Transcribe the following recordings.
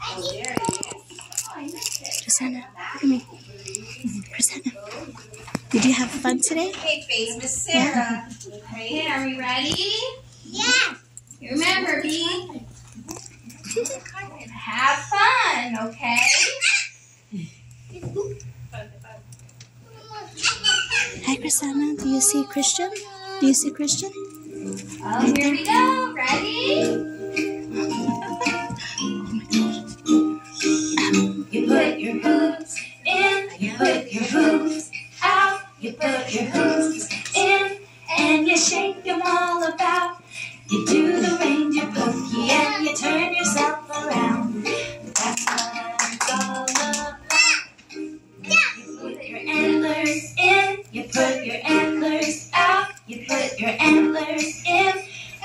Oh, there it is. Chrisana, look at me. Chrisana, did you have fun today? Okay, face Miss Sarah. Okay, are we ready? Yeah. You remember, B. Have fun, okay? Hi, Chrisana. Do you see Christian? Do you see Christian? Oh, here we go. Ready? Uh-huh. You put your hooves out, you put your hooves in, and you shake them all about. You do the reindeer pokey and you turn yourself around. That's what it's all about. You put your antlers in, you put your antlers out, you put your antlers in,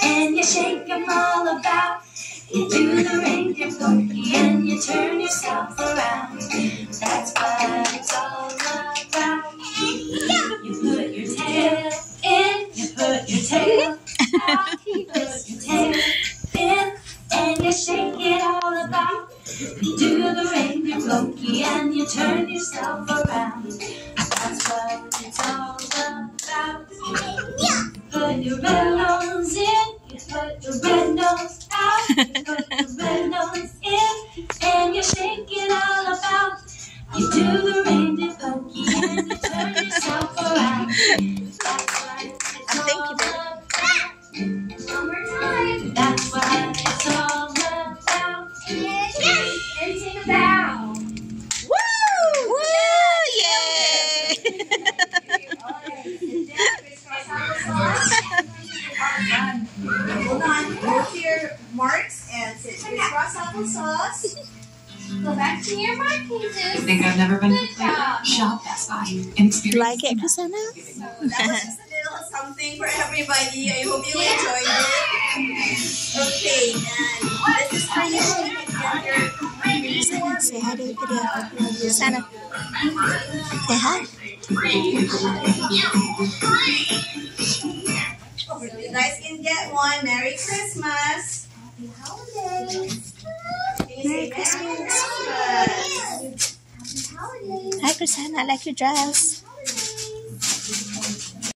and you shake them all about. You do the reindeer pokey and you turn yourself around. That's what You do the reindeer pokey and you turn yourself around. That's what it's all about. Put your red nose in, you put your red nose out, you put your red nose in, and you shake it all about. You do the reindeer pokey and you turn yourself around. Hold on. Go to your marks and sit crisscross applesauce. Go back to your mark I think I've never been Good to job. shop Best Buy and experience. like it, Chrisana? That was just a little something for everybody. I hope you enjoyed it. Okay, and this is how you can get your say hi to the video. Chrisana, say hi. So you guys can get one. Merry Christmas. Happy holidays. Can you say Merry Christmas? Hi, Chrisana. I like your dress.